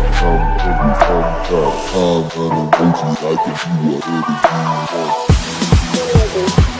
Come come come come, time, time, time, time, time, time, time, time, time, time, time, time,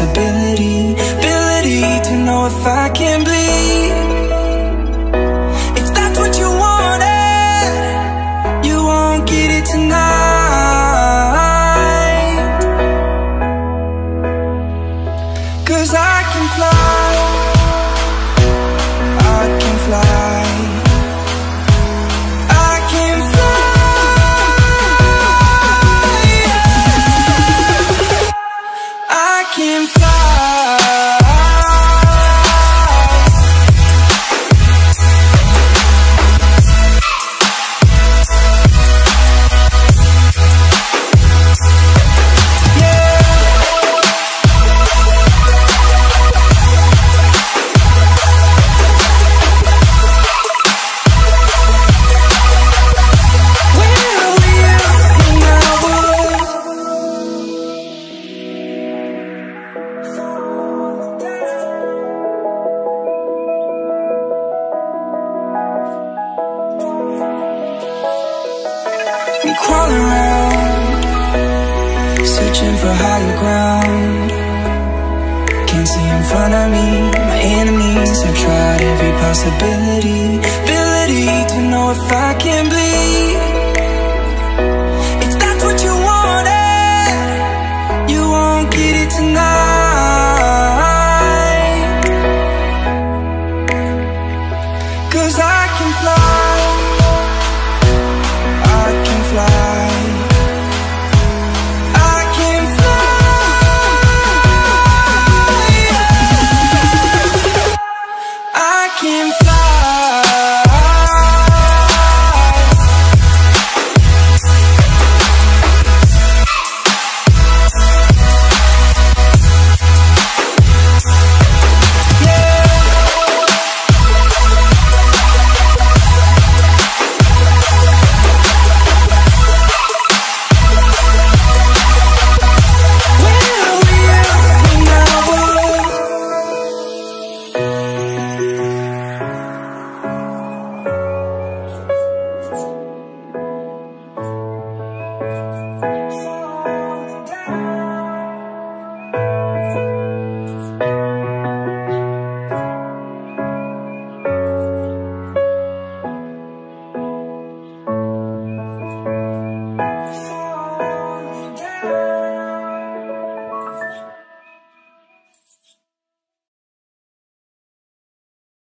to